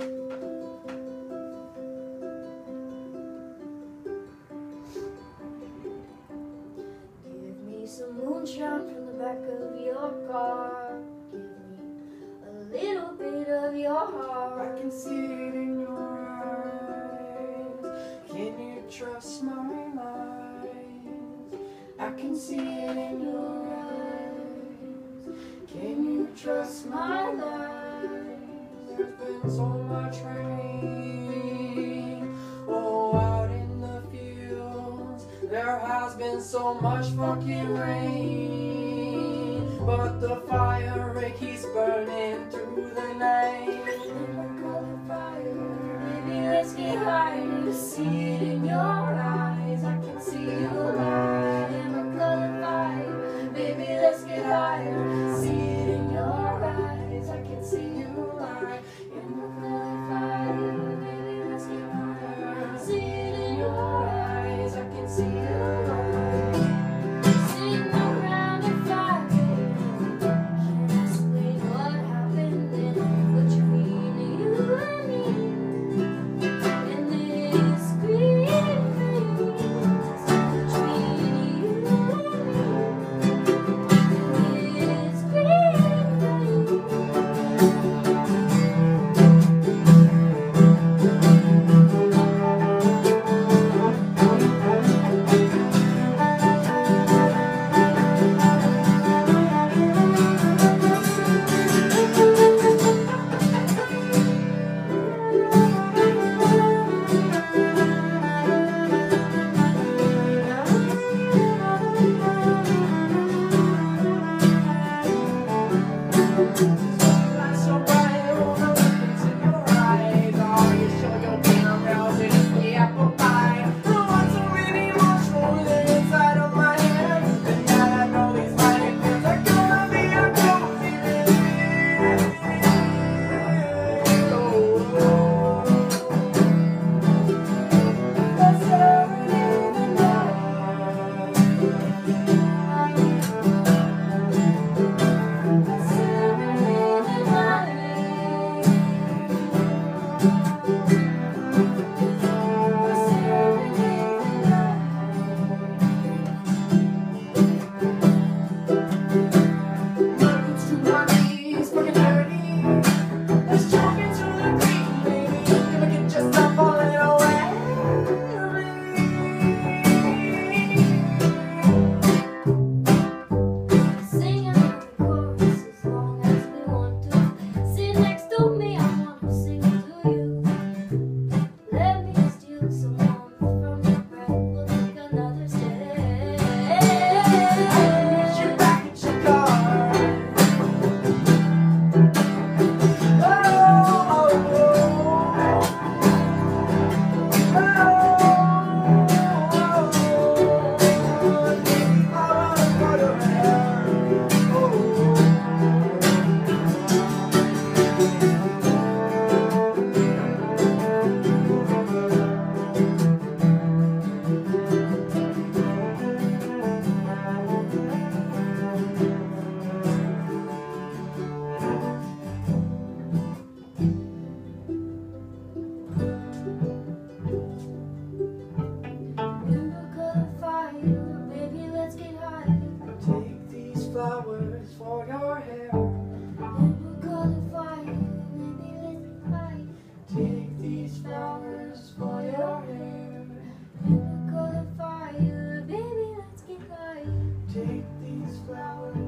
Give me some moonshine from the back of your car. Give me a little bit of your heart. I can see it in your eyes. Can you trust my eyes? I can see it in your. been so much fucking rain. But the fire it keeps burning through the night. Fire, maybe let's get higher to see it. flowers.